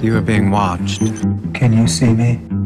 You are being watched. Can you see me?